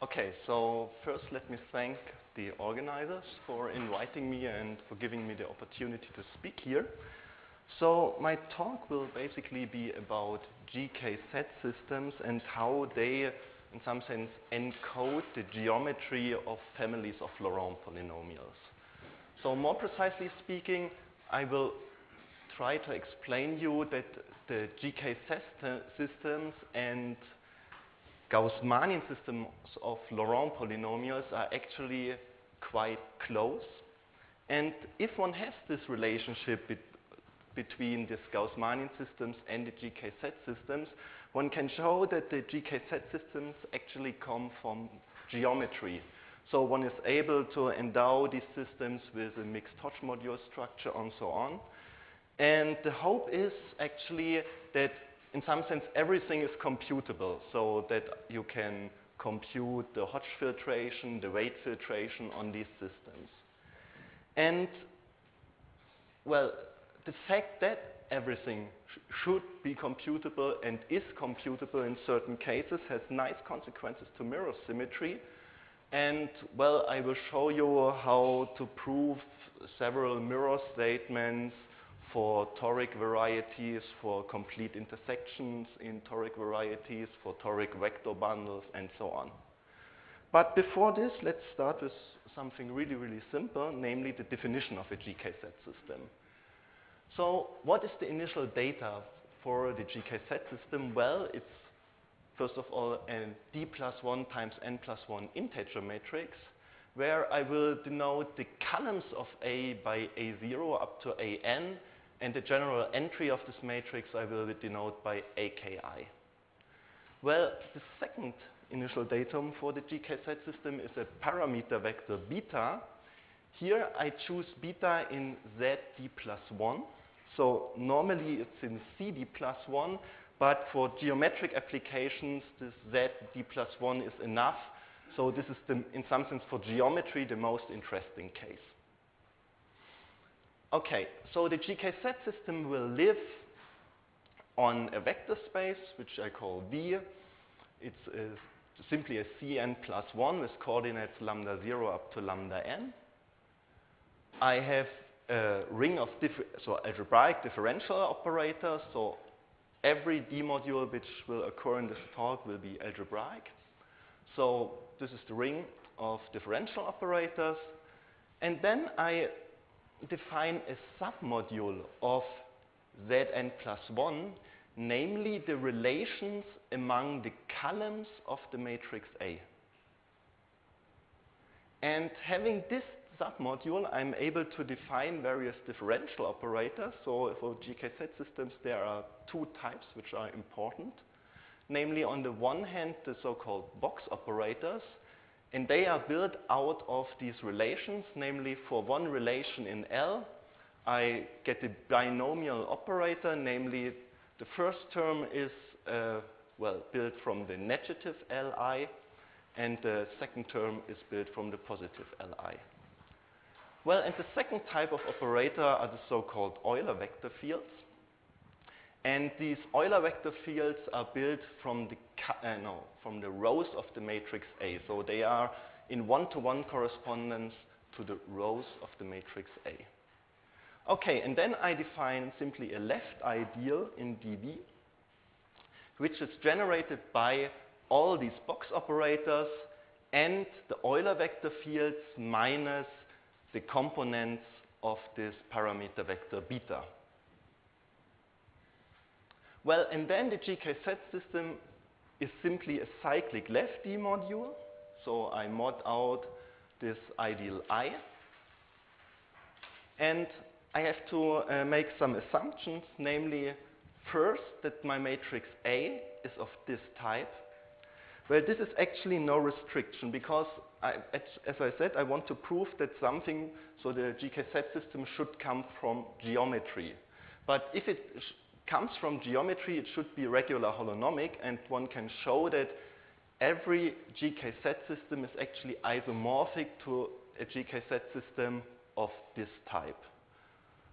Okay, so first let me thank the organizers for inviting me and for giving me the opportunity to speak here. So my talk will basically be about GKZ systems and how they, in some sense, encode the geometry of families of Laurent polynomials. So more precisely speaking, I will try to explain you that the GKZ systems and Gauss-Manin systems of Laurent polynomials are actually quite close. And if one has this relationship be between these Gauss-Manin systems and the GKZ systems, one can show that the GKZ systems actually come from geometry. So one is able to endow these systems with a mixed Hodge module structure and so on. And the hope is actually that in some sense, everything is computable so that you can compute the Hodge filtration, the weight filtration on these systems. And, well, the fact that everything sh should be computable and is computable in certain cases has nice consequences to mirror symmetry. And, well, I will show you how to prove several mirror statements for toric varieties, for complete intersections in toric varieties, for toric vector bundles, and so on. But before this, let's start with something really, really simple, namely the definition of a GKZ system. So what is the initial data for the GKZ system? Well, it's first of all a d plus 1 times n plus 1 integer matrix, where I will denote the columns of A by A0 up to AN and the general entry of this matrix I will denote by AKI. Well, the second initial datum for the GKZ system is a parameter vector beta. Here I choose beta in ZD plus 1. So normally it's in CD plus 1, but for geometric applications this ZD plus 1 is enough. So this is, the, in some sense, for geometry, the most interesting case. Okay, so the GKZ system will live on a vector space, which I call V. It's a, simply a Cn plus 1 with coordinates lambda 0 up to lambda n. I have a ring of so algebraic differential operators, so every D module which will occur in this talk will be algebraic. So this is the ring of differential operators. And then I define a submodule of Zn plus 1, namely the relations among the columns of the matrix A. And having this submodule, I'm able to define various differential operators. So for GKZ systems, there are two types which are important. Namely, on the one hand, the so-called box operators, and they are built out of these relations, namely for one relation in L, I get a binomial operator, namely the first term is, uh, well, built from the negative Li, and the second term is built from the positive Li. Well, and the second type of operator are the so-called Euler vector fields. And these Euler vector fields are built from the, uh, no, from the rows of the matrix A. So they are in one-to-one -one correspondence to the rows of the matrix A. Okay, and then I define simply a left ideal in DB, which is generated by all these box operators and the Euler vector fields minus the components of this parameter vector beta. Well, and then the GKZ system is simply a cyclic left D module. So I mod out this ideal I. And I have to uh, make some assumptions, namely, first, that my matrix A is of this type. Well, this is actually no restriction because, I, as I said, I want to prove that something, so the GKZ system should come from geometry. But if it comes from geometry, it should be regular holonomic, and one can show that every GKZ system is actually isomorphic to a GKZ system of this type.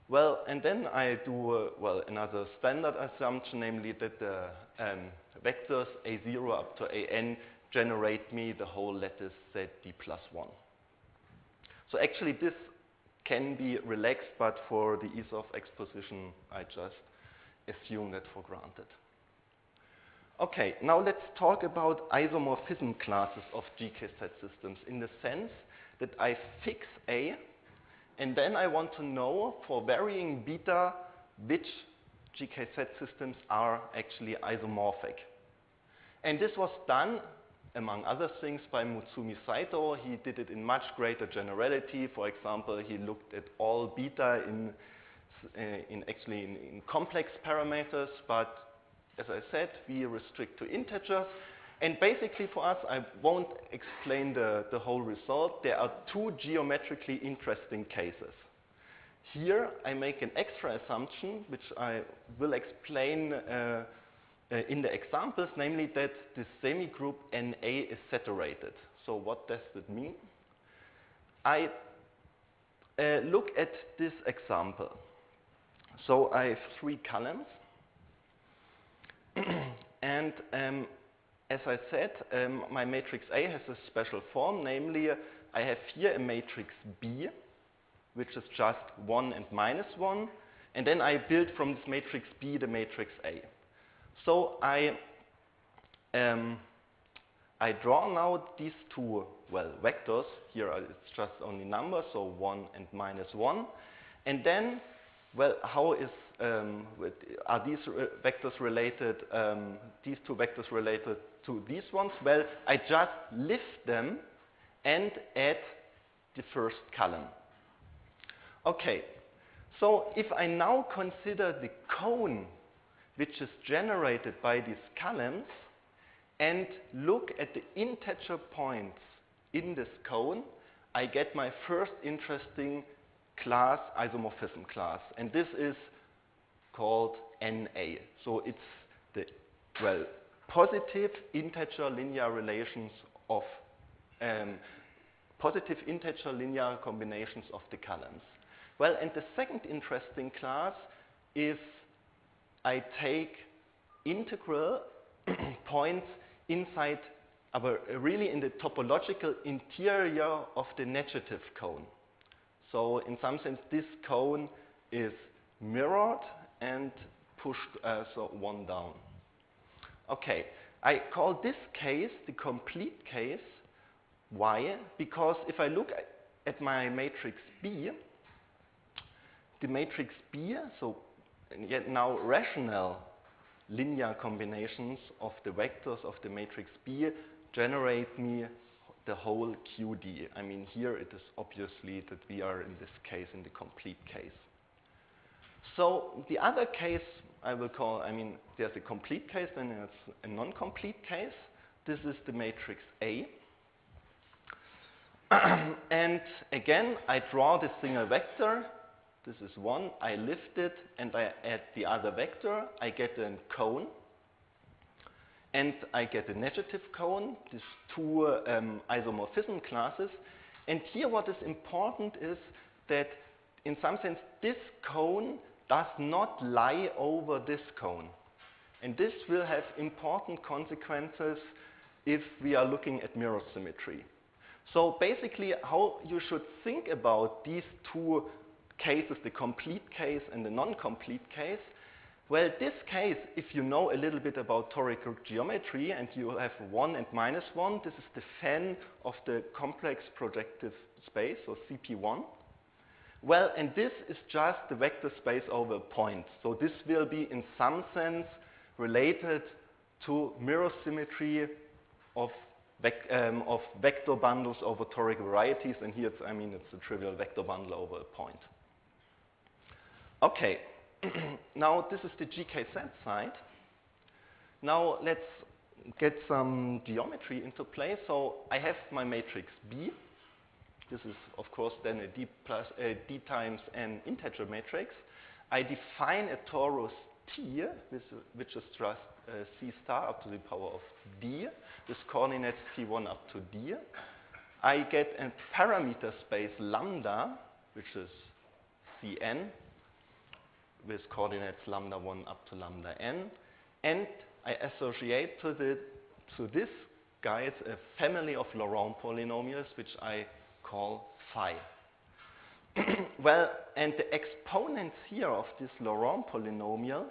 Well, and then I do, uh, well, another standard assumption, namely that the um, vectors a0 up to an generate me the whole lattice set D plus 1. So actually this can be relaxed, but for the ease of exposition, I just assume that for granted. Okay, now let's talk about isomorphism classes of GKZ systems in the sense that I fix A, and then I want to know for varying beta which GKZ systems are actually isomorphic. And this was done, among other things, by Mutsumi Saito. He did it in much greater generality. For example, he looked at all beta in, in actually in, in complex parameters, but as I said, we restrict to integers. And basically for us, I won't explain the, the whole result. There are two geometrically interesting cases. Here I make an extra assumption, which I will explain uh, uh, in the examples, namely that the semigroup NA is saturated. So what does that mean? I uh, look at this example. So I have three columns. and um, as I said, um, my matrix A has a special form, namely I have here a matrix B, which is just 1 and minus 1, and then I build from this matrix B the matrix A. So I, um, I draw now these two, well, vectors. Here it's just only numbers, so 1 and minus 1. And then, well, how is um, are these vectors related, um, these two vectors related to these ones? Well, I just lift them and add the first column. Okay, so if I now consider the cone which is generated by these columns and look at the integer points in this cone, I get my first interesting class, isomorphism class. And this is called NA. So it's the, well, positive integer linear relations of, um, positive integer linear combinations of the columns. Well, and the second interesting class is I take integral points inside, but really in the topological interior of the negative cone. So in some sense, this cone is mirrored and pushed uh, one down. Okay, I call this case the complete case. Why? Because if I look at my matrix B, the matrix B, so yet now rational linear combinations of the vectors of the matrix B generate me the whole QD. I mean, here it is obviously that we are in this case in the complete case. So the other case I will call, I mean, there's a complete case, then there's a non-complete case. This is the matrix A. and again, I draw this single vector this is one. I lift it and I add the other vector. I get a cone. And I get a negative cone, these two um, isomorphism classes. And here what is important is that in some sense this cone does not lie over this cone. And this will have important consequences if we are looking at mirror symmetry. So basically how you should think about these two cases, the complete case and the non-complete case. Well, this case, if you know a little bit about toric geometry and you have 1 and minus 1, this is the fan of the complex projective space, or CP1. Well, and this is just the vector space over a point. So this will be in some sense related to mirror symmetry of, vec um, of vector bundles over toric varieties. And here, I mean, it's a trivial vector bundle over a point. Okay, now this is the GKZ side. Now let's get some geometry into play. So I have my matrix B. This is, of course, then a D, plus, uh, D times n integer matrix. I define a torus T, which is just uh, C star up to the power of D, with coordinates T1 up to D. I get a parameter space lambda, which is Cn, with coordinates lambda 1 up to lambda n. And I associate to, the, to this guys a family of Laurent polynomials, which I call phi. well, and the exponents here of this Laurent polynomial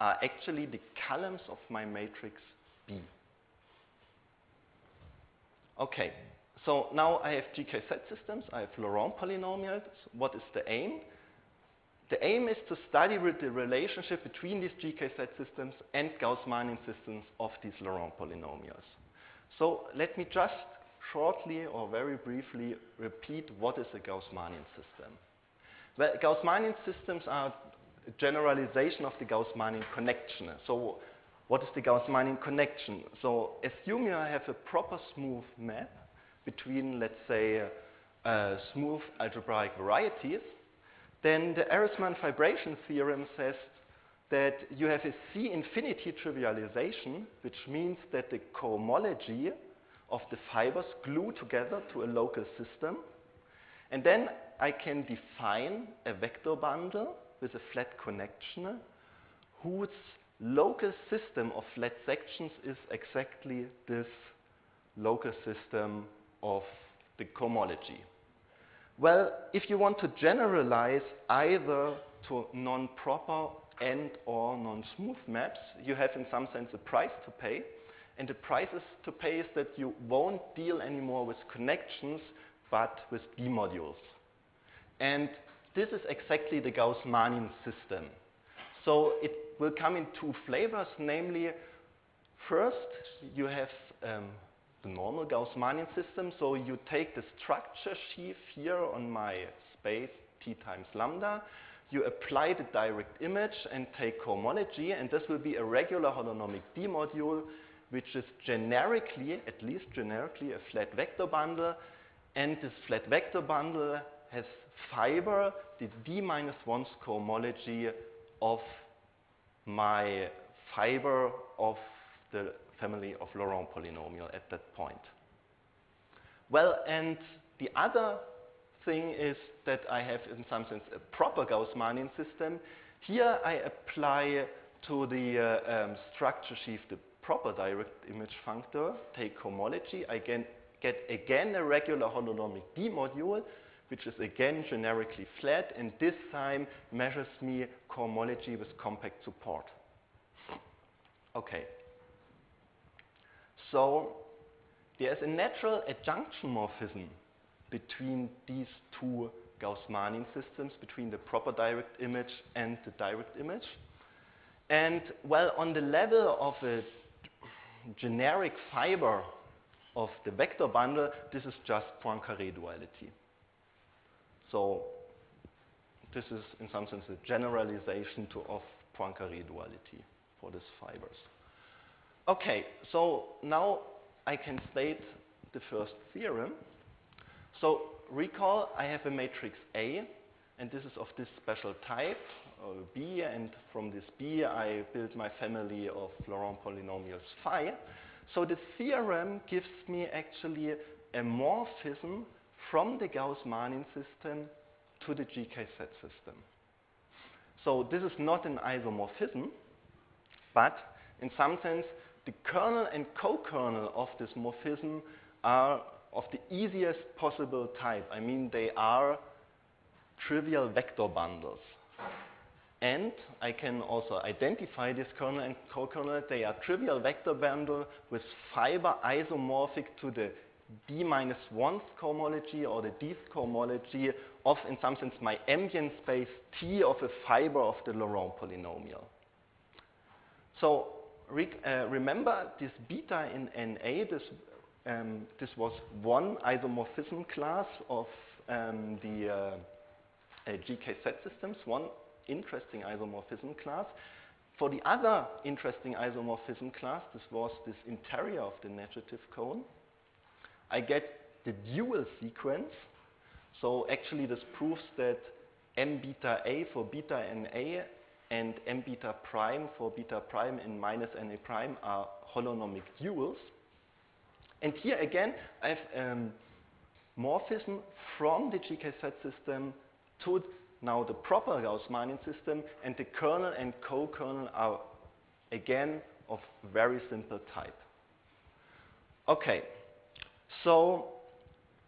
are actually the columns of my matrix B. Okay, so now I have GKZ systems, I have Laurent polynomials. What is the aim? The aim is to study the relationship between these GKZ systems and Gauss-Manin systems of these Laurent polynomials. So let me just shortly or very briefly repeat what is a Gauss-Manin system. Well, Gauss-Manin systems are a generalization of the Gauss-Manin connection. So what is the Gauss-Manin connection? So assume you have a proper smooth map between, let's say, uh, smooth algebraic varieties, then the Ehresmann fibration theorem says that you have a C infinity trivialization, which means that the cohomology of the fibers glue together to a local system. And then I can define a vector bundle with a flat connection whose local system of flat sections is exactly this local system of the cohomology. Well, if you want to generalize either to non-proper and or non-smooth maps, you have in some sense a price to pay. And the price is to pay is that you won't deal anymore with connections, but with D-modules. And this is exactly the Gauss-Manin system. So it will come in two flavors, namely, first, you have um, the normal Gauss-Manin system. So you take the structure sheaf here on my space t times lambda, you apply the direct image and take cohomology, and this will be a regular holonomic D module, which is generically, at least generically, a flat vector bundle. And this flat vector bundle has fiber, the D minus 1's cohomology of my fiber of the family of Laurent polynomial at that point. Well, and the other thing is that I have, in some sense, a proper Gauss-Manin system. Here I apply to the uh, um, structure sheaf the proper direct image functor, take homology, I get, get again a regular holonomic D module, which is again generically flat, and this time measures me cohomology with compact support. Okay. So there's a natural adjunction morphism between these two Gauss-Manin systems, between the proper direct image and the direct image. And well, on the level of a generic fiber of the vector bundle, this is just Poincaré duality. So this is, in some sense, a generalization to, of Poincaré duality for these fibers. Okay, so now I can state the first theorem. So recall I have a matrix A, and this is of this special type, uh, B, and from this B I build my family of Laurent polynomials phi. So the theorem gives me actually a morphism from the Gauss-Manin system to the GKZ system. So this is not an isomorphism, but in some sense the kernel and co-kernel of this morphism are of the easiest possible type. I mean, they are trivial vector bundles. And I can also identify this kernel and co-kernel. They are trivial vector bundle with fiber isomorphic to the d minus 1th cohomology or the dth cohomology of, in some sense, my ambient space T of a fiber of the Laurent polynomial. So uh, remember this beta in NA, this, um, this was one isomorphism class of um, the uh, uh, GKZ systems, one interesting isomorphism class. For the other interesting isomorphism class, this was this interior of the negative cone. I get the dual sequence. So actually this proves that m beta a for beta n a and m beta prime for beta prime in minus na prime are holonomic duals. And here again, I have um, morphism from the GKZ system to now the proper Gauss-Manin system, and the kernel and co-kernel are again of very simple type. Okay, so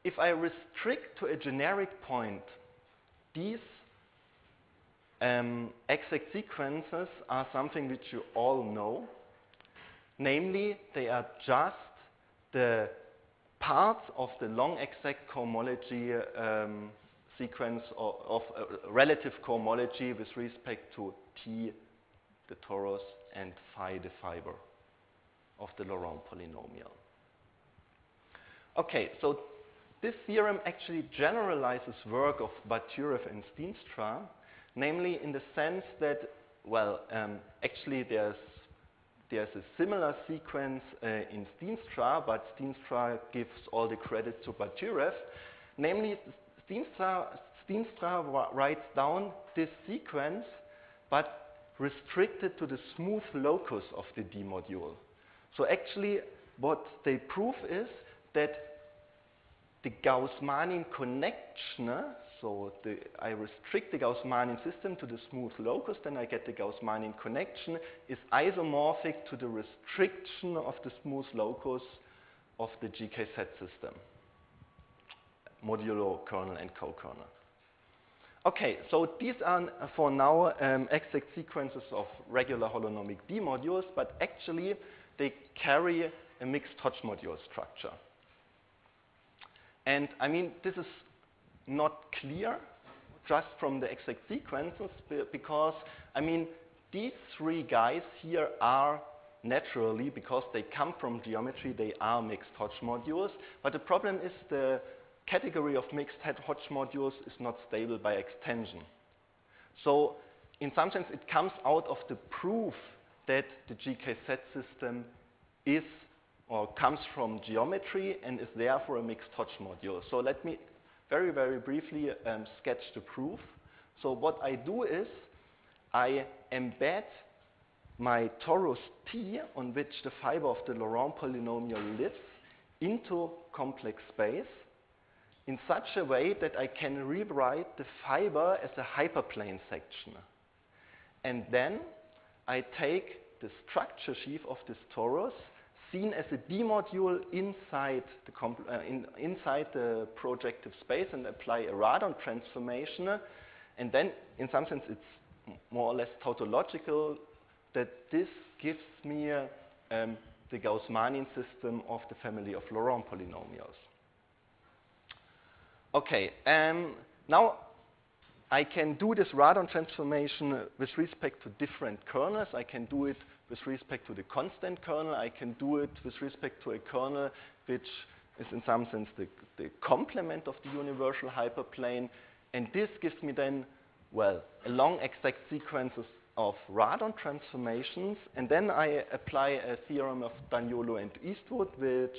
if I restrict to a generic point, these um, exact sequences are something which you all know. Namely, they are just the parts of the long exact cohomology um, sequence of, of uh, relative cohomology with respect to T, the torus, and phi, the fiber of the Laurent polynomial. Okay, so this theorem actually generalizes work of Batyrev and Steenstra, namely in the sense that, well, um, actually there's, there's a similar sequence uh, in Steenstra, but Steenstra gives all the credit to Batyrev. Namely, Steenstra, Steenstra writes down this sequence, but restricted to the smooth locus of the D module. So actually, what they prove is that the Gauss-Manin connection, so the, I restrict the Gauss-Manin system to the smooth locus, then I get the Gauss-Manin connection, is isomorphic to the restriction of the smooth locus of the GKZ system, modulo kernel and co-kernel. Okay, so these are for now um, exact sequences of regular holonomic D modules, but actually they carry a mixed Hodge module structure. And I mean, this is not clear just from the exact sequences because, I mean, these three guys here are naturally, because they come from geometry, they are mixed Hodge modules. But the problem is the category of mixed Hodge modules is not stable by extension. So in some sense, it comes out of the proof that the GKZ system is or comes from geometry and is therefore a mixed Hodge module. So let me very, very briefly um, sketch the proof. So what I do is I embed my torus T on which the fiber of the Laurent polynomial lives into complex space in such a way that I can rewrite the fiber as a hyperplane section. And then I take the structure sheaf of this torus seen as a D module inside the, uh, in, inside the projective space and apply a radon transformation. And then, in some sense, it's more or less tautological that this gives me um, the Gauss-Manin system of the family of Laurent polynomials. Okay, um, now I can do this radon transformation with respect to different kernels. I can do it with respect to the constant kernel. I can do it with respect to a kernel which is in some sense the, the complement of the universal hyperplane. And this gives me then, well, a long exact sequences of radon transformations. And then I apply a theorem of D'Agnolo and Eastwood, which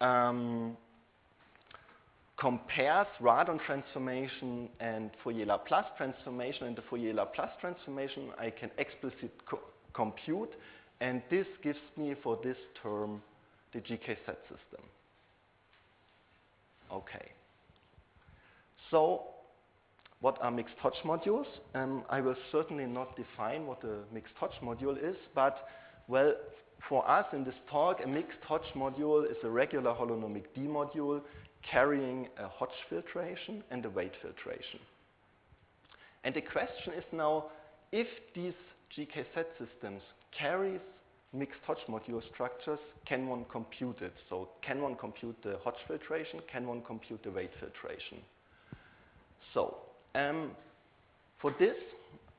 um, compares radon transformation and Fourier-Laplace transformation. And the Fourier-Laplace transformation, I can explicitly compute, and this gives me for this term the GKZ system. Okay. So what are mixed Hodge modules? Um, I will certainly not define what a mixed Hodge module is, but well, for us in this talk, a mixed Hodge module is a regular holonomic D module carrying a Hodge filtration and a weight filtration. And the question is now, if these GKZ systems carries mixed Hodge module structures, can one compute it? So can one compute the Hodge filtration? Can one compute the weight filtration? So um, for this,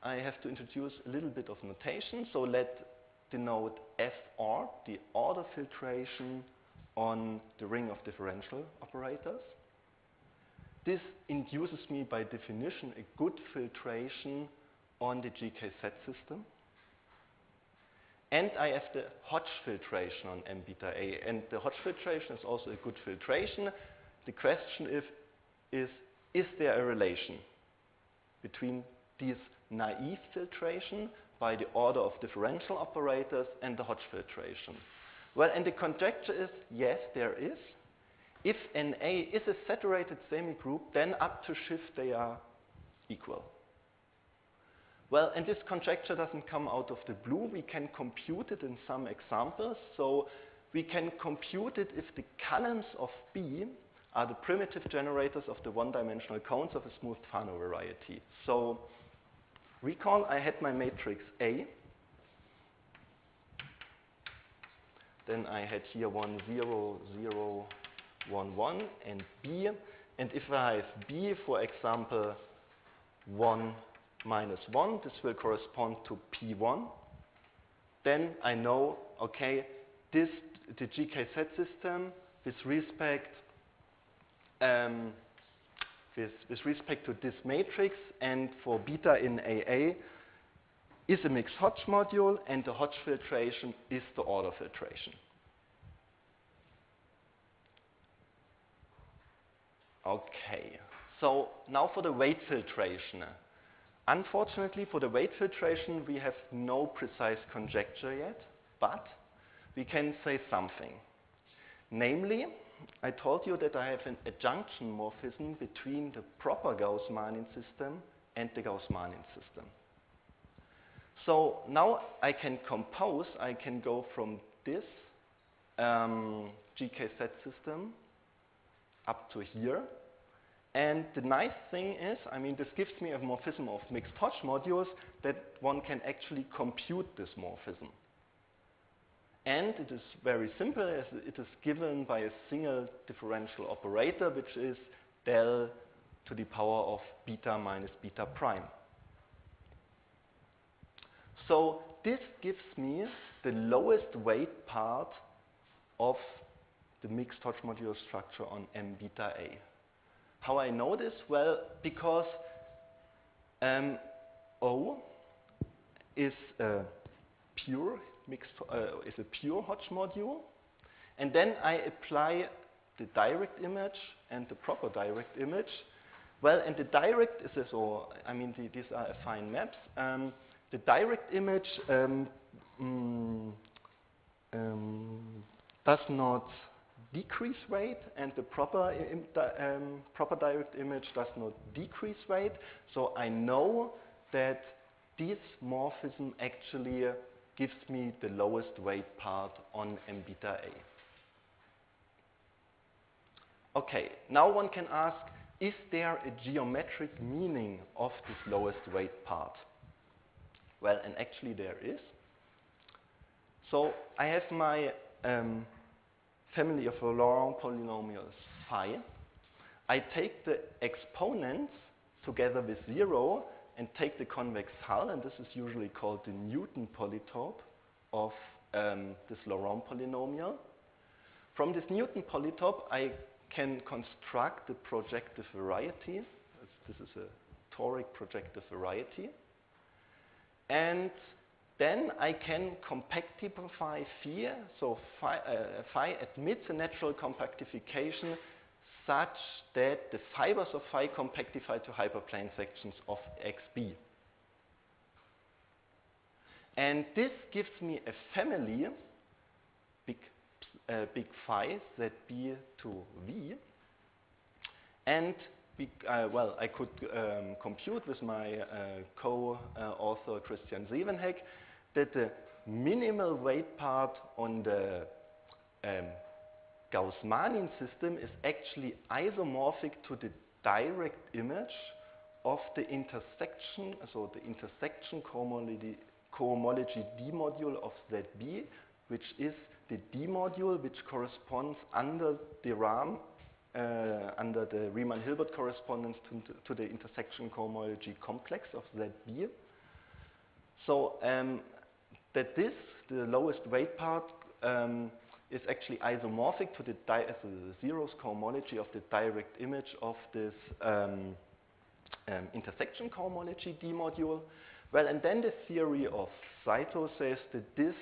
I have to introduce a little bit of notation. So let denote FR, the order filtration on the ring of differential operators. This induces me by definition a good filtration on the GKZ system. And I have the Hodge filtration on M beta A. And the Hodge filtration is also a good filtration. The question if, is, is there a relation between these naive filtration by the order of differential operators and the Hodge filtration? Well, and the conjecture is, yes, there is. If Na is a saturated semigroup, then up to shift they are equal. Well, and this conjecture doesn't come out of the blue. We can compute it in some examples. So we can compute it if the columns of B are the primitive generators of the one-dimensional cones of a smooth Fano variety. So recall I had my matrix A, then I had here 1, 0, 0, 1, 1, and B. And if I have B, for example, 1 minus 1, this will correspond to P1. Then I know, okay, this the GKZ system with respect um, with, with respect to this matrix and for beta in AA is a mixed Hodge module and the Hodge filtration is the order filtration. Okay, so now for the weight filtration. Unfortunately, for the weight filtration, we have no precise conjecture yet, but we can say something. Namely, I told you that I have an adjunction morphism between the proper Gauss-Manin system and the Gauss-Manin system. So now I can compose, I can go from this um, GKZ system up to here. And the nice thing is, I mean, this gives me a morphism of mixed Hodge modules that one can actually compute this morphism. And it is very simple, as it is given by a single differential operator, which is del to the power of beta minus beta prime. So this gives me the lowest weight part of the mixed Hodge module structure on M beta A. How I know this? Well, because um, O is a pure mixed uh, is a pure Hodge module, and then I apply the direct image and the proper direct image. Well, and the direct is this, I mean, the, these are affine maps. Um, the direct image um, mm, um, does not decrease weight, and the proper, um, proper direct image does not decrease weight. So I know that this morphism actually gives me the lowest weight part on M beta A. Okay, now one can ask, is there a geometric meaning of this lowest weight part? Well, and actually there is. So I have my um, family of Laurent polynomials phi. I take the exponents together with zero and take the convex hull, and this is usually called the Newton polytope of um, this Laurent polynomial. From this Newton polytope, I can construct the projective variety. This is a toric projective variety. And then I can compactify phi, so phi, uh, phi admits a natural compactification such that the fibers of phi compactify to hyperplane sections of xb. And this gives me a family, big, uh, big phi, zb to v. And we, uh, well, I could um, compute with my uh, co-author Christian Sevenheck that the minimal weight part on the um, Gauss-Manin system is actually isomorphic to the direct image of the intersection, so the intersection cohomology, cohomology D module of ZB, which is the D module which corresponds under the RAM, uh, under the Riemann-Hilbert correspondence to, to, the intersection cohomology complex of ZB. So um, that this, the lowest weight part, um, is actually isomorphic to the, the zeros cohomology of the direct image of this um, um, intersection cohomology D module. Well, and then the theory of Saito says that this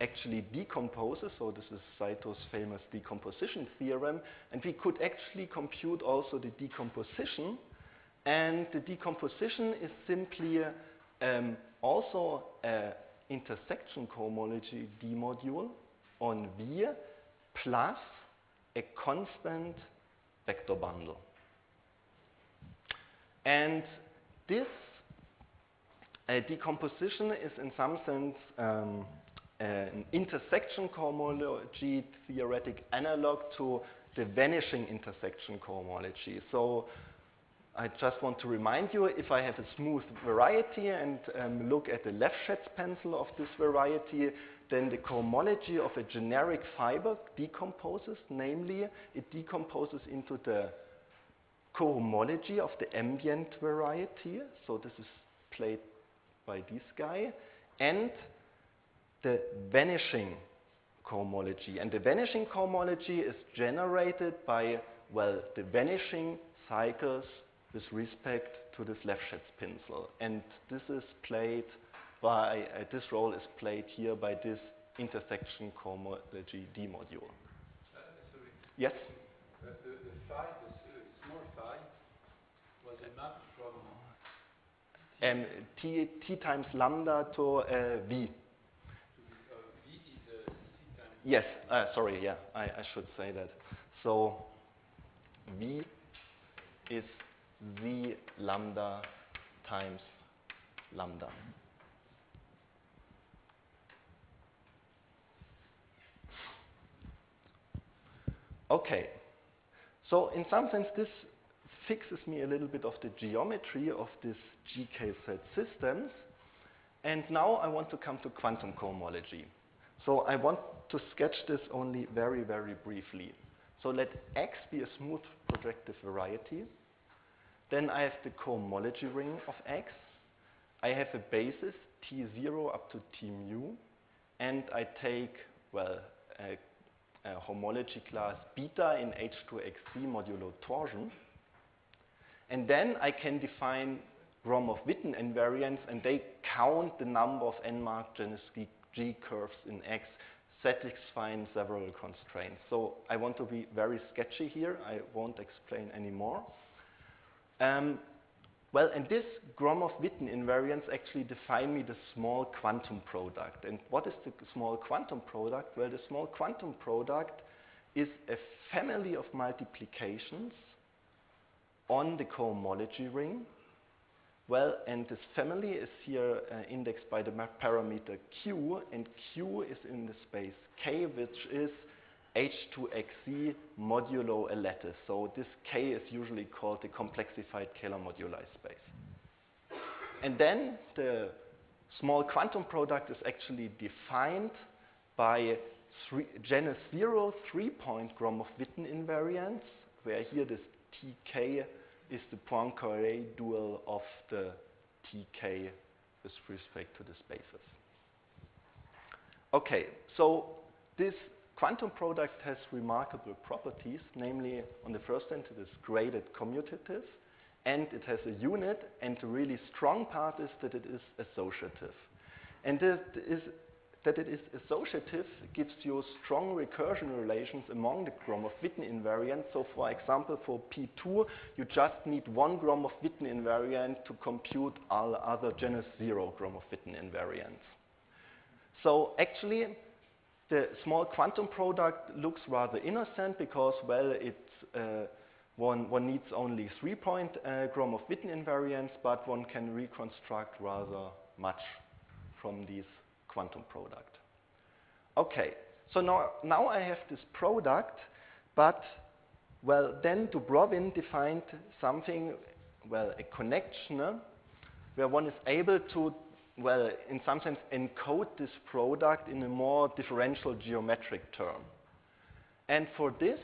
actually decomposes, so this is Saito's famous decomposition theorem, and we could actually compute also the decomposition, and the decomposition is simply um, also an intersection cohomology D module on V plus a constant vector bundle. And this uh, decomposition is in some sense um, an intersection cohomology theoretic analog to the vanishing intersection cohomology. So I just want to remind you, if I have a smooth variety and um, look at the Lefschetz pencil of this variety, then the cohomology of a generic fiber decomposes, namely it decomposes into the cohomology of the ambient variety, so this is played by this guy, and the vanishing cohomology. And the vanishing cohomology is generated by, well, the vanishing cycles with respect to this Lefschetz pencil. And this is played by, uh, this role is played here by this intersection cohomology D module. Uh, sorry. Yes? Uh, the, the phi, the uh, small phi, was a map from Um, t, t times lambda to uh, v. uh, V is C times Yes, uh, sorry, yeah, I, I should say that. So v is v lambda times lambda. Okay, so in some sense this fixes me a little bit of the geometry of this GK set systems. And now I want to come to quantum cohomology. So I want to sketch this only very, very briefly. So let X be a smooth projective variety. Then I have the cohomology ring of X. I have a basis T0 up to T mu. And I take, well, a, a homology class beta in H2XC modulo torsion. And then I can define Gromov-Witten invariants, and they count the number of n-marked genus G curves in X, satisfying several constraints. So I want to be very sketchy here. I won't explain anymore. Um, well, and this Gromov-Witten invariants actually define me the small quantum product. And what is the small quantum product? Well, the small quantum product is a family of multiplications on the cohomology ring. Well, and this family is here uh, indexed by the parameter q, and q is in the space k, which is H2XZ modulo a lattice. So this k is usually called the complexified Kähler moduli space. And then the small quantum product is actually defined by three, genus 0 three-point Gromov-Witten invariants, where here this tk is the Poincare dual of the tk with respect to the spaces. Okay, so this quantum product has remarkable properties, namely, on the first hand, it is graded commutative, and it has a unit, and the really strong part is that it is associative. And that is that it is associative gives you strong recursion relations among the Gromov-Witten invariants. So for example, for P2, you just need one Gromov-Witten invariant to compute all other genus 0 Gromov-Witten invariants. So actually, the small quantum product looks rather innocent because, well, it's, uh, one, one needs only three-point uh, Gromov-Witten invariants, but one can reconstruct rather much from this quantum product. Okay, so now, now I have this product, but, well, then Dubrovin defined something, well, a connection, uh, where one is able to well, in some sense, encode this product in a more differential geometric term. And for this,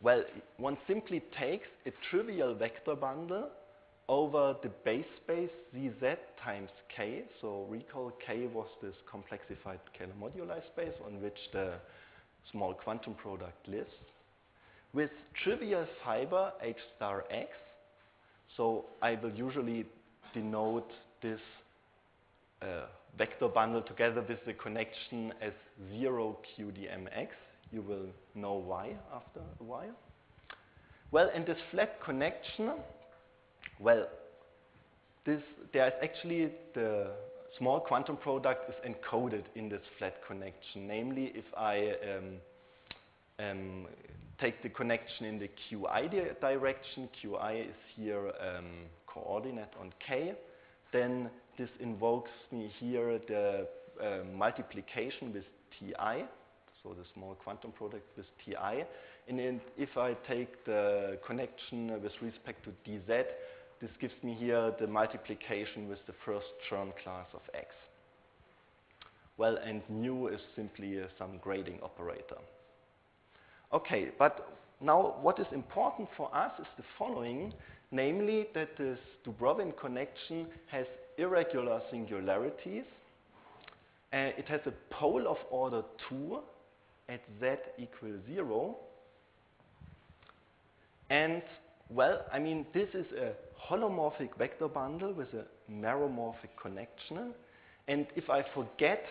well, one simply takes a trivial vector bundle over the base space zz times k. So recall k was this complexified Kähler moduli space on which the small quantum product lives, with trivial fiber h star x. So I will usually denote this vector bundle together with the connection as 0 QDMX. You will know why after a while. Well, and this flat connection, well, this, there's actually the small quantum product is encoded in this flat connection. Namely, if I um, um, take the connection in the qi di direction, qi is here um, coordinate on k, then this invokes me here the uh, multiplication with Ti, so the small quantum product with Ti. And then if I take the connection with respect to dz, this gives me here the multiplication with the first Chern class of x. Well, and nu is simply uh, some grading operator. Okay, but now what is important for us is the following, namely that this Dubrovin connection has irregular singularities. Uh, it has a pole of order 2 at z equals 0. And, well, I mean, this is a holomorphic vector bundle with a meromorphic connection. And if I forget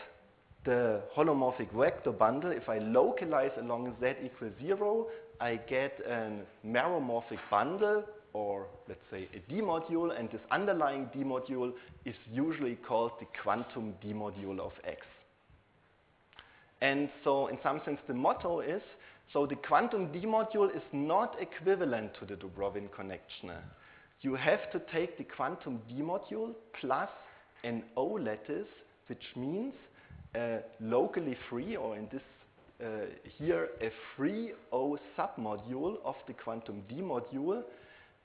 the holomorphic vector bundle, if I localize along z equals 0, I get a meromorphic bundle, or let's say a d-module, and this underlying d-module is usually called the quantum d-module of x. And so in some sense the motto is, so the quantum d-module is not equivalent to the Dubrovin connection. You have to take the quantum d-module plus an O lattice, which means uh, locally free, or in this uh, here, a free O submodule of the quantum D module,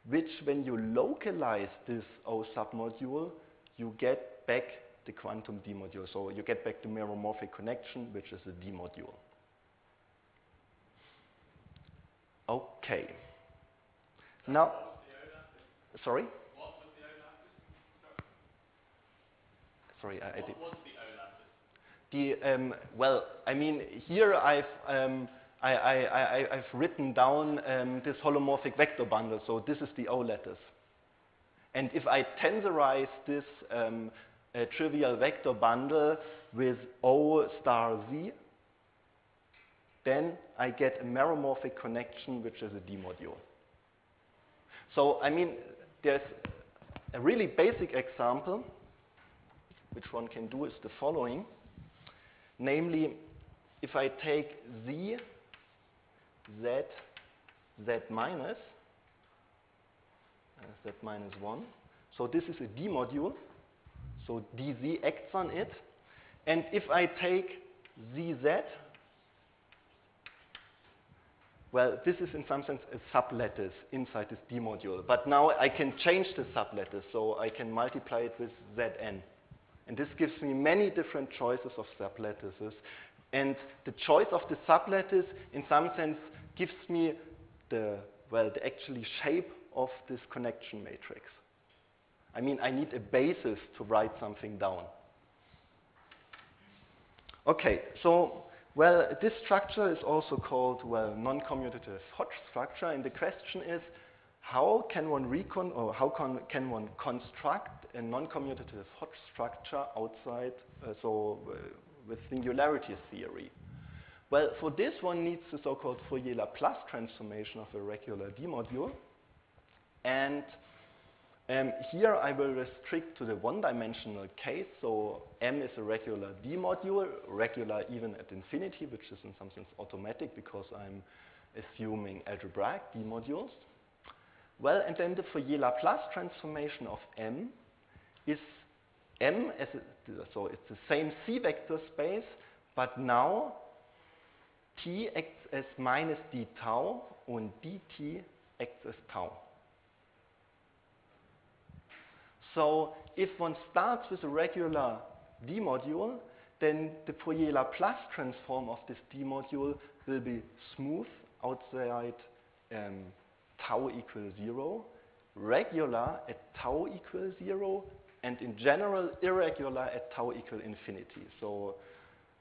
which when you localize this O submodule, you get back the quantum D module. So you get back the meromorphic connection, which is a D module. Okay. Now, sorry? Sorry, I, I did. The, um, well, I mean, here I've, um, I, I, I, have written down um, this holomorphic vector bundle, so this is the O lattice. And if I tensorize this um, trivial vector bundle with O star Z, then I get a meromorphic connection, which is a D module. So, I mean, there's a really basic example, which one can do is the following. Namely, if I take z, z, z minus, uh, z minus 1, so this is a D module, so dz acts on it. And if I take zz, well, this is in some sense a sublattice inside this D module. But now I can change the sublattice, so I can multiply it with Zn. And this gives me many different choices of sublattices. And the choice of the sublattice, in some sense, gives me the, well, the actually shape of this connection matrix. I mean, I need a basis to write something down. Okay, so, well, this structure is also called, well, non-commutative Hodge structure. And the question is, how can one recon or how can, can one construct a non-commutative Hodge structure outside, uh, so uh, with singularity theory? Well, for this one needs the so-called Fourier-Laplace transformation of a regular D module. And um, here I will restrict to the one-dimensional case. So M is a regular D module, regular even at infinity, which is in some sense automatic because I'm assuming algebraic D modules. Well, and then the Fourier-Laplace transformation of M is M as so it's the same C vector space, but now T acts as minus d tau and dt acts as tau. So if one starts with a regular D module, then the Fourier-Laplace transform of this D module will be smooth outside um, tau equals 0, regular at tau equals 0, and in general irregular at tau equal infinity. So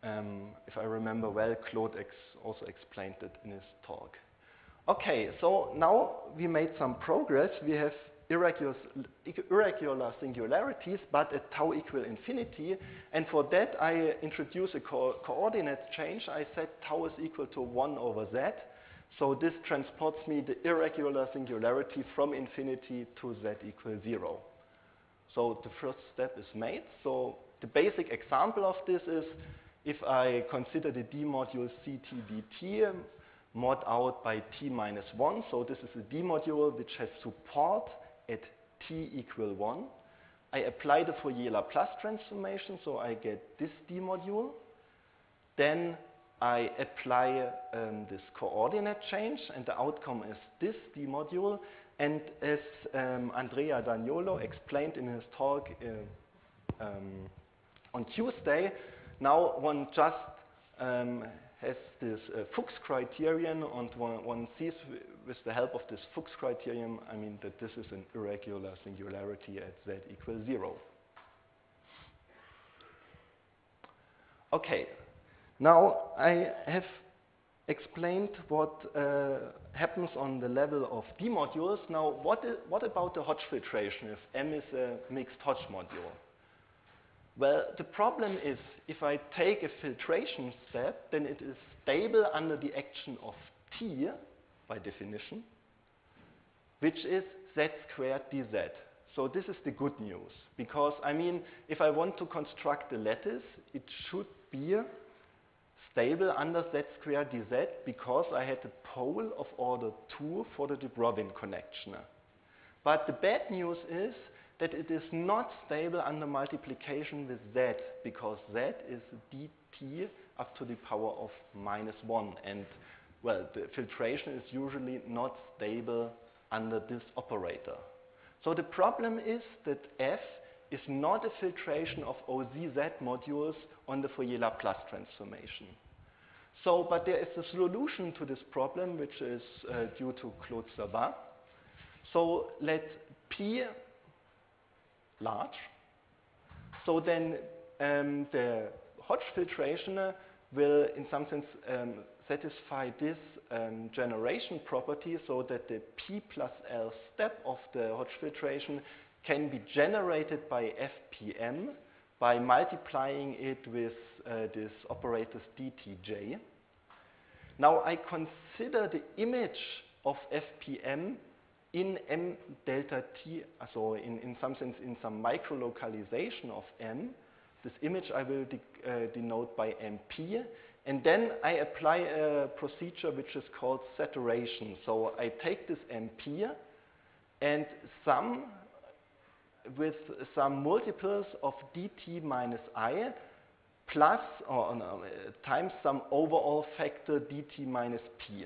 um, if I remember well, Claude ex also explained it in his talk. Okay, so now we made some progress. We have irregular, singularities, but at tau equal infinity. And for that, I introduce a co coordinate change. I said tau is equal to 1 over z. So this transports me the irregular singularity from infinity to z equals 0. So the first step is made. So the basic example of this is if I consider the D module CT dt mod out by t minus 1. So this is a D module which has support at t equal 1. I apply the Fourier Laplace transformation, so I get this D module. Then I apply um, this coordinate change, and the outcome is this D module. And as um, Andrea D'Agnolo explained in his talk uh, um, on Tuesday, now one just um, has this uh, Fuchs criterion, and one, one sees with the help of this Fuchs criterion, I mean that this is an irregular singularity at z equals zero. Okay, now I have explained what uh, happens on the level of D modules. Now, what, what about the Hodge filtration if M is a mixed Hodge module? Well, the problem is if I take a filtration step, then it is stable under the action of T, by definition, which is z squared dz. So this is the good news, because, I mean, if I want to construct a lattice, it should be stable under z squared dz because I had a pole of order 2 for the Dubrovin connection. But the bad news is that it is not stable under multiplication with z, because z is dt up to the power of minus 1. And, well, the filtration is usually not stable under this operator. So the problem is that f is not a filtration of OZZ modules on the Fourier Laplace transformation. So, but there is a solution to this problem, which is uh, due to Claude Sabbah. So let P large. So then um, the Hodge filtration will, in some sense, um, satisfy this um, generation property so that the P plus L step of the Hodge filtration can be generated by FPM by multiplying it with uh, this operators dtj. Now I consider the image of FPM in M delta T, so in, in some sense in some micro-localization of M. This image I will de uh, denote by MP. And then I apply a procedure which is called saturation. So I take this MP and sum with some multiples of dt minus i plus or no, times some overall factor dt minus p.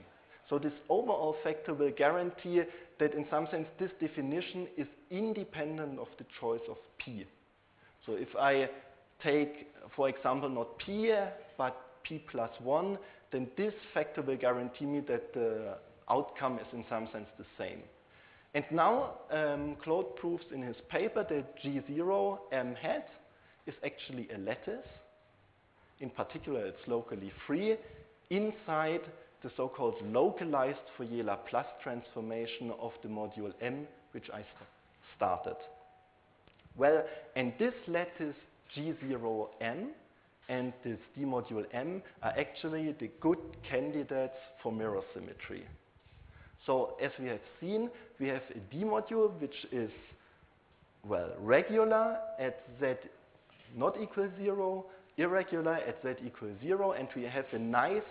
So this overall factor will guarantee that in some sense this definition is independent of the choice of p. So if I take, for example, not p, but p plus 1, then this factor will guarantee me that the outcome is in some sense the same. And now um, Claude proves in his paper that G0 M hat is actually a lattice. In particular, it's locally free inside the so-called localized Fourier Laplace transformation of the module M, which I st started. Well, and this lattice G0M and this D module M are actually the good candidates for mirror symmetry. So as we have seen, we have a D module which is, well, regular at Z not equal 0, irregular at Z equals 0, and we have a nice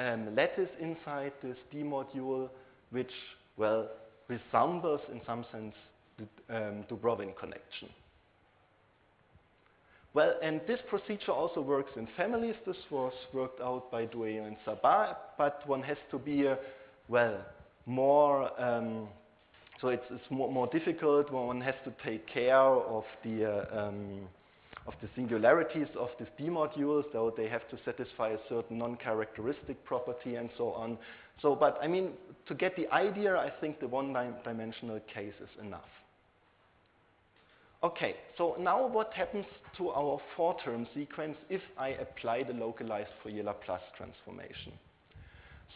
um, lattice inside this D module which, well, resembles in some sense the um, Dubrovin connection. Well, and this procedure also works in families. This was worked out by Douaillon and Sabbah, but one has to be, uh, well, more, um, so it's, it's more, more, difficult. One has to take care of the, uh, um, of the singularities of this D modules, so they have to satisfy a certain non-characteristic property and so on. So, but I mean, to get the idea, I think the one-dimensional case is enough. Okay, so now what happens to our four-term sequence if I apply the localized Fourier Laplace transformation?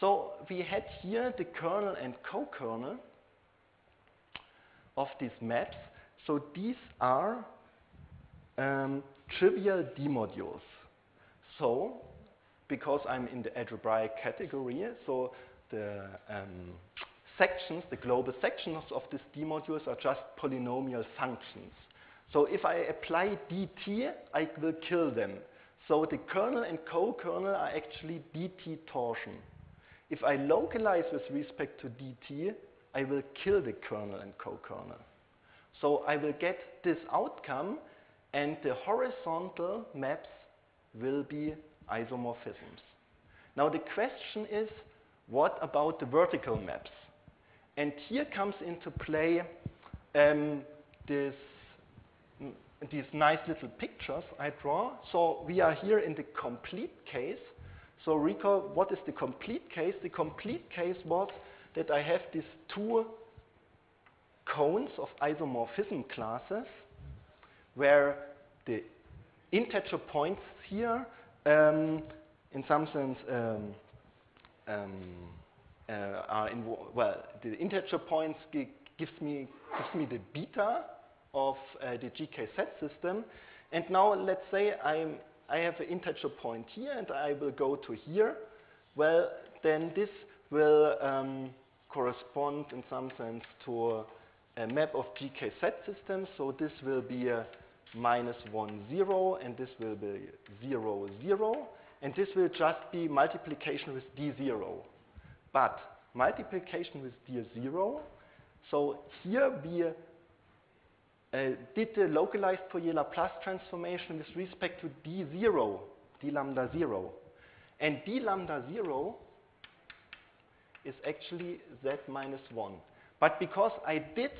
So we had here the kernel and co-kernel of these maps. So these are um, trivial D modules. So because I'm in the algebraic category, so the um, sections, the global sections of these D modules are just polynomial functions. So if I apply dt, I will kill them. So the kernel and co-kernel are actually dt torsion. If I localize with respect to dt, I will kill the kernel and co-kernel. So I will get this outcome, and the horizontal maps will be isomorphisms. Now the question is, what about the vertical maps? And here comes into play um, this, mm, these nice little pictures I draw. So we are here in the complete case. So recall, what is the complete case? The complete case was that I have these two cones of isomorphism classes where the integer points here, um, in some sense, um, um, uh, are in, well, the integer points gi gives me, gives me the beta of uh, the GKZ system. And now let's say I'm, I have an integer point here and I will go to here. Well, then this will um, correspond in some sense to a map of GKZ systems. So this will be a minus 1, 0, and this will be 0, 0. And this will just be multiplication with D0. But multiplication with D0, so here we uh, did the localized Fourier Laplace transformation with respect to D0, D lambda 0. And D lambda 0 is actually Z minus 1. But because I did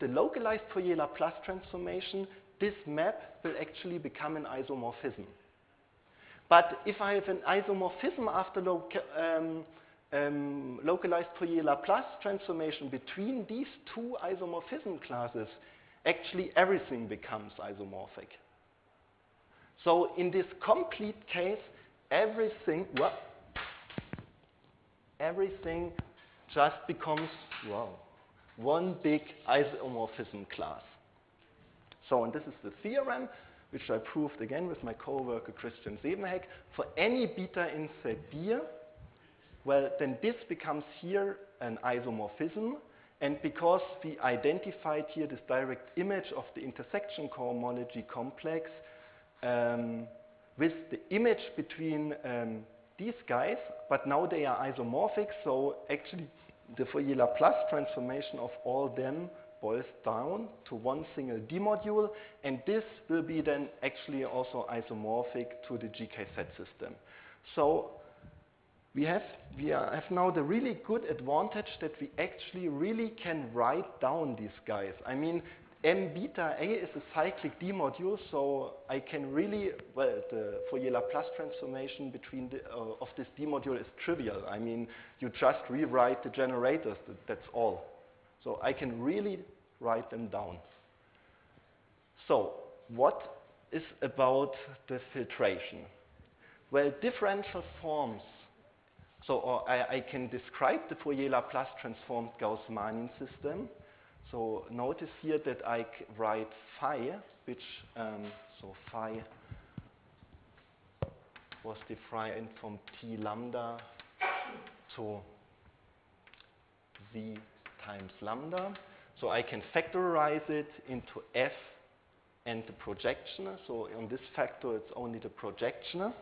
the localized Fourier Laplace transformation, this map will actually become an isomorphism. But if I have an isomorphism after um, um, localized Fourier Laplace transformation between these two isomorphism classes, actually everything becomes isomorphic. So in this complete case, everything, well, everything just becomes, wow, one big isomorphism class. So, and this is the theorem, which I proved again with my coworker Christian Sevenheck. For any beta in Z well, then this becomes here an isomorphism. And because we identified here this direct image of the intersection cohomology complex um, with the image between um, these guys, but now they are isomorphic, so actually the Fourier Laplace transformation of all them boils down to one single D module, and this will be then actually also isomorphic to the GKZ system. So we have, we are, have now the really good advantage that we actually really can write down these guys. I mean, M beta A is a cyclic D module, so I can really, well, the Fourier Laplace transformation between the, uh, of this D module is trivial. I mean, you just rewrite the generators, that's all. So I can really write them down. So, what is about the filtration? Well, differential forms so I, I, can describe the Fourier Laplace transformed Gauss-Manin system. So notice here that I write phi, which, um, so phi was defined from T lambda to Z times lambda. So I can factorize it into F and the projection. So on this factor, it's only the projection.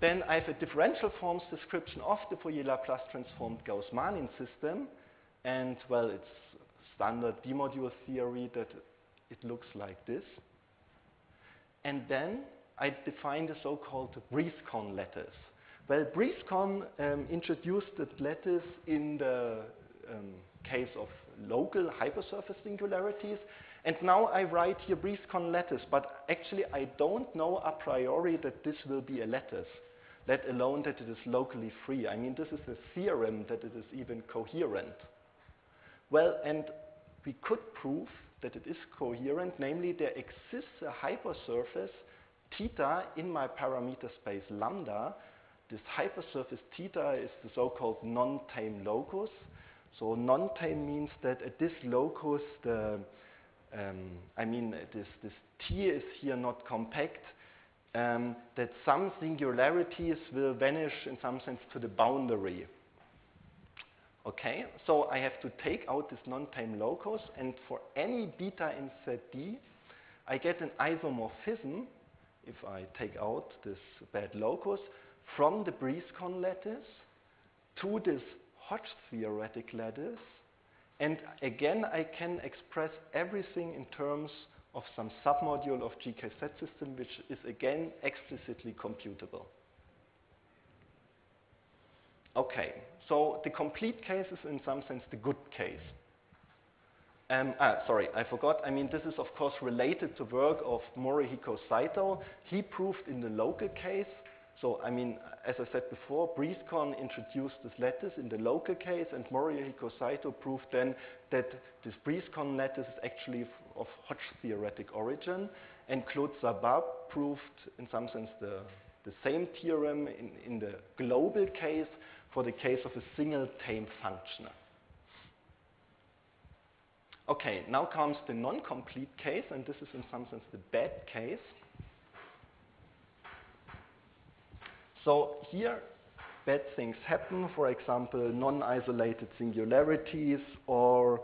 Then I have a differential forms description of the Fourier Laplace transformed Gauss-Manin system. And well, it's standard D-module theory that it looks like this. And then I define the so-called Brieskorn lattice. Well, Brieskorn um, introduced the lattice in the um, case of local hypersurface singularities. And now I write here Brieskorn lattice, but actually I don't know a priori that this will be a lattice let alone that it is locally free. I mean, this is a theorem that it is even coherent. Well, and we could prove that it is coherent, namely there exists a hypersurface theta in my parameter space lambda. This hypersurface theta is the so-called non-tame locus. So non-tame means that at this locus, the, um, I mean, this, this T is here not compact, um, that some singularities will vanish in some sense to the boundary. Okay, so I have to take out this non-tame locus, and for any beta in ZD, I get an isomorphism, if I take out this bad locus, from the Brieskorn lattice to this Hodge theoretic lattice, And again, I can express everything in terms of some submodule of GKZ system, which is again explicitly computable. Okay, so the complete case is in some sense the good case. Um, ah, sorry, I forgot. I mean, this is of course related to work of Morihiko Saito. He proved in the local case. So, I mean, as I said before, Brieskorn introduced this lattice in the local case, and Morihiko Saito proved then that this Brieskorn lattice is actually of Hodge theoretic origin. And Claude Sabbah proved, in some sense, the, the same theorem in, in the global case for the case of a single tame functional. Okay, now comes the non-complete case, and this is in some sense the bad case. So here, bad things happen, for example, non-isolated singularities, or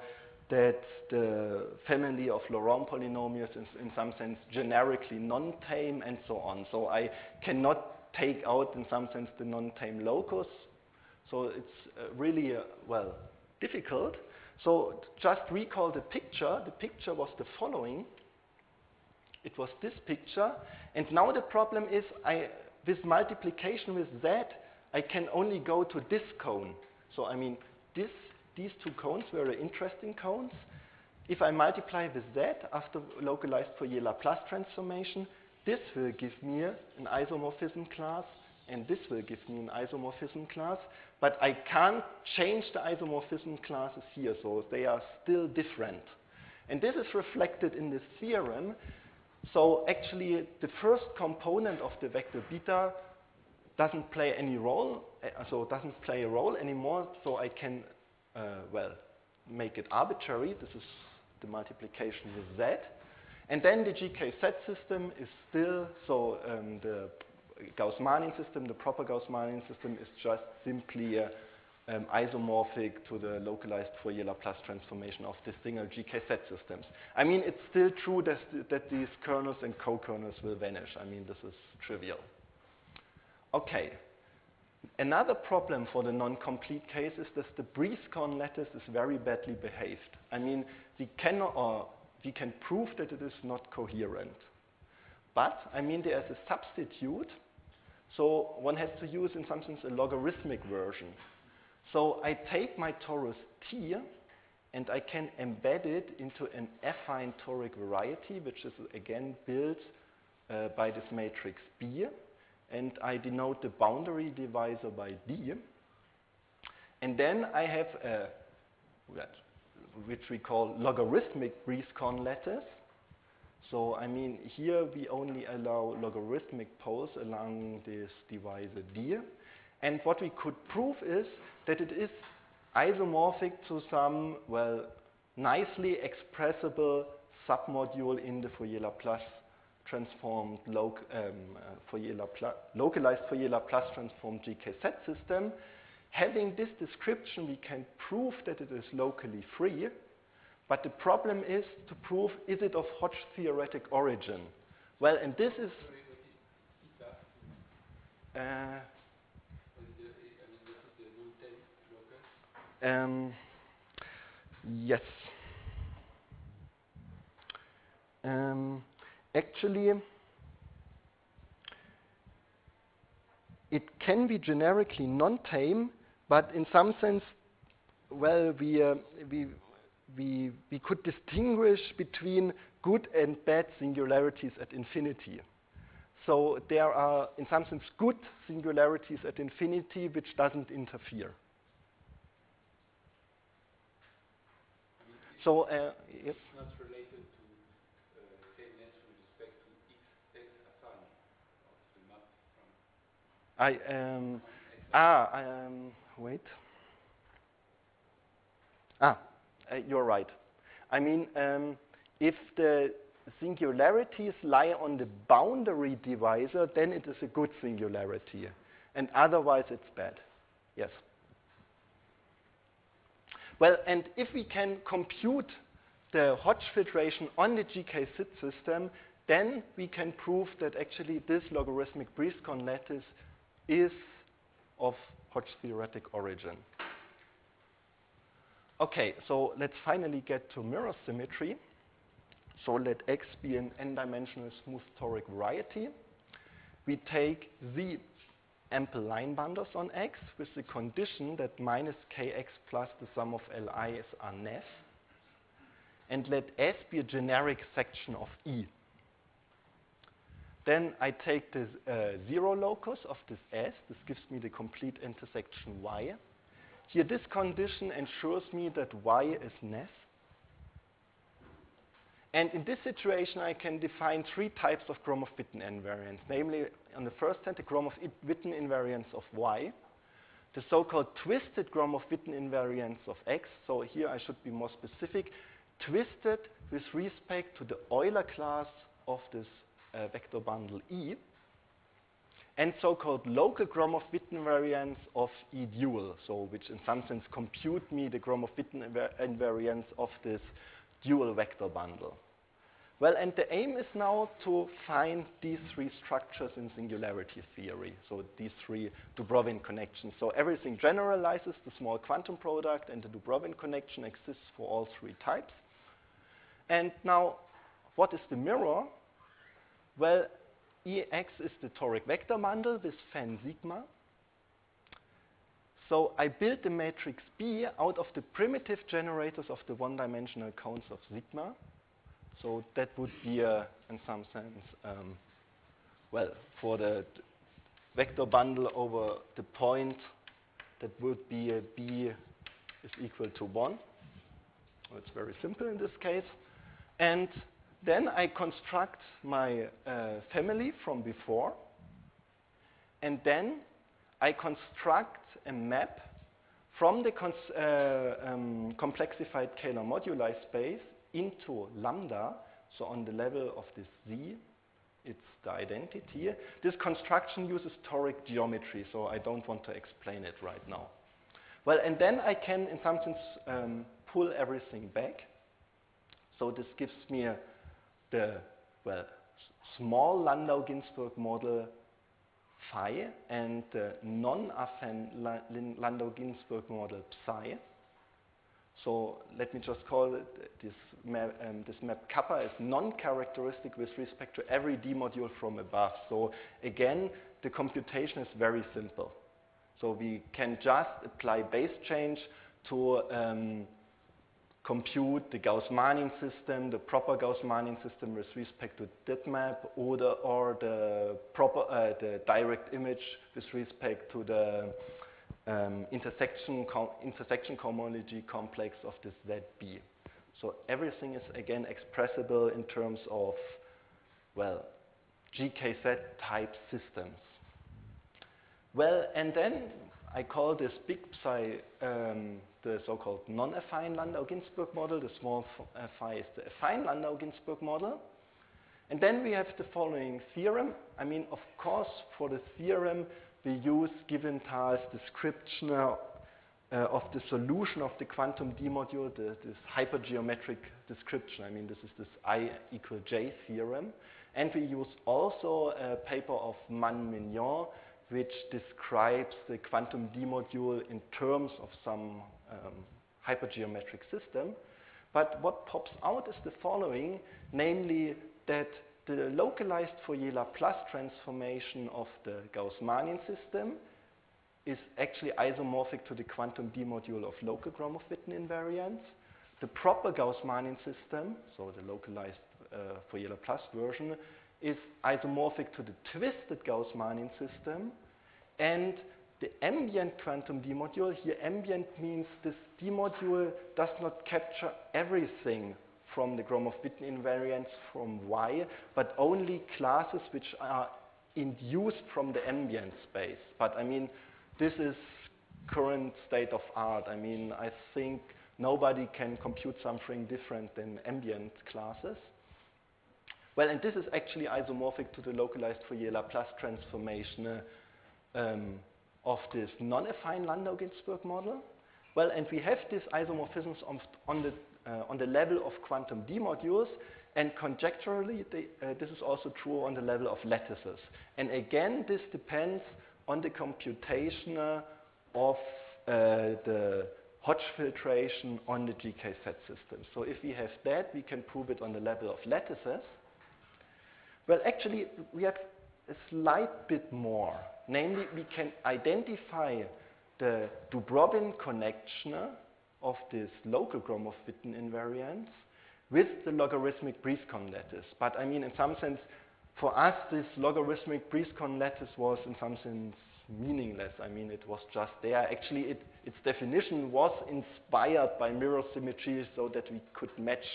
that the family of Laurent polynomials is in some sense generically non-tame, and so on. So I cannot take out, in some sense, the non-tame locus. So it's uh, really, uh, well, difficult. So just recall the picture. The picture was the following. It was this picture. And now the problem is, I, with multiplication with z, I can only go to this cone. So I mean, this, these two cones were interesting cones. If I multiply with z after localized Fourier Laplace transformation, this will give me an isomorphism class, and this will give me an isomorphism class but I can't change the isomorphism classes here, so they are still different. And this is reflected in this theorem. So actually, the first component of the vector beta doesn't play any role, uh, so doesn't play a role anymore, so I can, uh, well, make it arbitrary. This is the multiplication with z. And then the GKZ system is still, so um, the Gauss-Manin system, the proper Gauss-Manin system is just simply uh, um, isomorphic to the localized Fourier Laplace transformation of the single GKZ systems. I mean, it's still true that, that these kernels and co-kernels will vanish. I mean, this is trivial. Okay. Another problem for the non-complete case is that the Brieskorn lattice is very badly behaved. I mean, we cannot, or we can prove that it is not coherent. But, I mean, there is a substitute so one has to use, in some sense, a logarithmic version. So I take my torus T and I can embed it into an affine toric variety, which is again built uh, by this matrix B. And I denote the boundary divisor by D. And then I have a, which we call logarithmic Brieskorn lattice. So I mean, here we only allow logarithmic poles along this divisor D. And what we could prove is that it is isomorphic to some, well, nicely expressible submodule in the Fourier Laplace transformed loc um, uh, Fourier localized Fourier Laplace transformed GKZ system. Having this description, we can prove that it is locally free but the problem is to prove, is it of Hodge theoretic origin? Well, and this is... Uh, um, yes. Um, actually, it can be generically non-tame, but in some sense, well, we, uh, we we, we could distinguish between good and bad singularities at infinity. So there are, in some sense, good singularities at infinity which doesn't interfere. So, uh, yes? not related to uh, with respect to x, x affine of the map from. I, um, ah, um, wait. Ah, uh, you're right. I mean, um, if the singularities lie on the boundary divisor, then it is a good singularity. And otherwise, it's bad. Yes. Well, and if we can compute the Hodge filtration on the GK SID system, then we can prove that actually this logarithmic Brieskorn lattice is of Hodge theoretic origin. Okay, so let's finally get to mirror symmetry. So let X be an n-dimensional smooth toric variety. We take the ample line bundles on X with the condition that minus kx plus the sum of li is nef. And let S be a generic section of E. Then I take the uh, zero locus of this S. This gives me the complete intersection Y. Here, this condition ensures me that Y is nef. And in this situation, I can define three types of Gromov-Witten invariants. Namely, on the first hand, the Gromov-Witten invariants of Y, the so-called twisted Gromov-Witten invariants of X. So here I should be more specific. Twisted with respect to the Euler class of this uh, vector bundle E, and so-called local Gromov-Witten invariants of E dual, so which in some sense compute me the Gromov-Witten invariants of this dual vector bundle. Well, and the aim is now to find these three structures in singularity theory, so these three Dubrovin connections. So everything generalizes the small quantum product, and the Dubrovin connection exists for all three types. And now, what is the mirror? Well, Ex is the toric vector bundle with fan sigma. So I build the matrix B out of the primitive generators of the one-dimensional cones of sigma. So that would be, a, in some sense, um, well, for the vector bundle over the point, that would be a B is equal to 1. So it's very simple in this case. And then I construct my uh, family from before. And then I construct a map from the uh, um, complexified Kähler moduli space into lambda, so on the level of this Z, it's the identity. This construction uses toric geometry, so I don't want to explain it right now. Well, and then I can, in some sense, um, pull everything back. So this gives me the, well, small Landau-Ginzburg model phi and the non-affine Landau-Ginzburg model psi. So let me just call it this map, um, this map kappa is non-characteristic with respect to every D module from above. So again, the computation is very simple. So we can just apply base change to um, compute the Gauss-Manin system, the proper Gauss-Manin system with respect to that map, or the, or the proper uh, the direct image with respect to the um, intersection, com intersection cohomology complex of this ZB. So everything is again expressible in terms of, well, GKZ type systems. Well, and then I call this big psi um, the so-called non-affine Landau-Ginzburg model. The small uh, phi is the affine Landau-Ginzburg model. And then we have the following theorem. I mean, of course, for the theorem, we use given Givental's description uh, of the solution of the quantum D module, the, this hypergeometric description. I mean, this is this I equal J theorem. And we use also a paper of Mann-Mignon, which describes the quantum D module in terms of some um, hypergeometric system. But what pops out is the following, namely that the localized Fourier Laplace transformation of the Gauss-Manin system is actually isomorphic to the quantum D module of local Gromov-Witten invariants. The proper Gauss-Manin system, so the localized uh, Fourier Laplace version, is isomorphic to the twisted Gauss-Manin system. And the ambient quantum D module, here ambient means this D module does not capture everything from the Gromov-Witten invariants from Y, but only classes which are induced from the ambient space. But I mean, this is current state of art. I mean, I think nobody can compute something different than ambient classes. Well, and this is actually isomorphic to the localized Fourier Laplace transformation um, of this non-affine Landau-Ginzburg model. Well, and we have these isomorphisms on, the on the level of quantum D modules, and conjecturally, they, uh, this is also true on the level of lattices. And again, this depends on the computation of uh, the Hodge filtration on the GKZ system. So if we have that, we can prove it on the level of lattices. Well, actually, we have a slight bit more. Namely, we can identify the Dubrovin connection of this local Gromov-Witten invariants with the logarithmic Brieskorn lattice. But I mean, in some sense, for us, this logarithmic Brieskorn lattice was in some sense meaningless. I mean, it was just there. Actually, it, its definition was inspired by mirror symmetry so that we could match.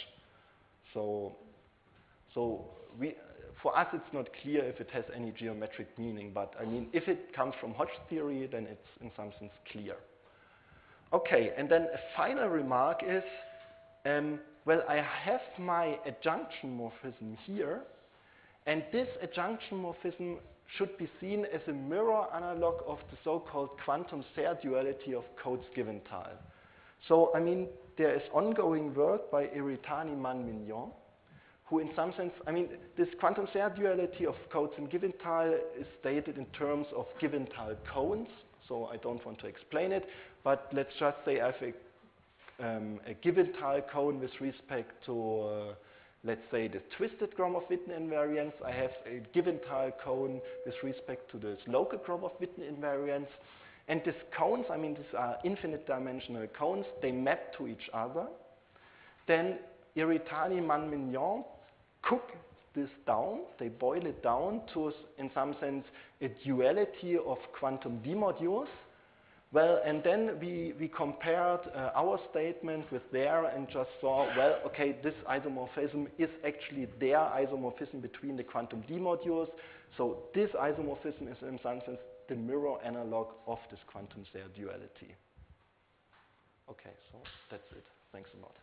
So, so we, for us, it's not clear if it has any geometric meaning. But I mean, if it comes from Hodge theory, then it's in some sense clear. Okay, and then a final remark is, um, well, I have my adjunction morphism here, and this adjunction morphism should be seen as a mirror analog of the so-called quantum Serre duality of codes given tile. So, I mean, there is ongoing work by Iritani Mann Mignon, who in some sense, I mean, this quantum Serre duality of Coates and Givental is stated in terms of Givental cones, so I don't want to explain it, but let's just say I have a, um, a Givental cone with respect to uh, let's say, the twisted Gromov-Witten invariants. I have a Givental cone with respect to this local Gromov-Witten invariants. And these cones, I mean, these are infinite dimensional cones. They map to each other. Then Iritani Mann Mignon cook this down. They boil it down to, in some sense, a duality of quantum D modules. Well, and then we, we compared uh, our statement with their and just saw, well, okay, this isomorphism is actually their isomorphism between the quantum D modules. So this isomorphism is in some sense the mirror analog of this quantum duality. Okay, so that's it. Thanks a lot.